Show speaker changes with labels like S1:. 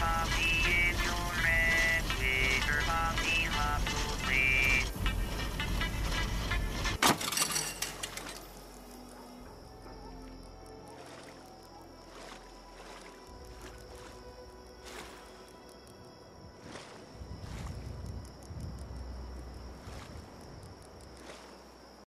S1: Bob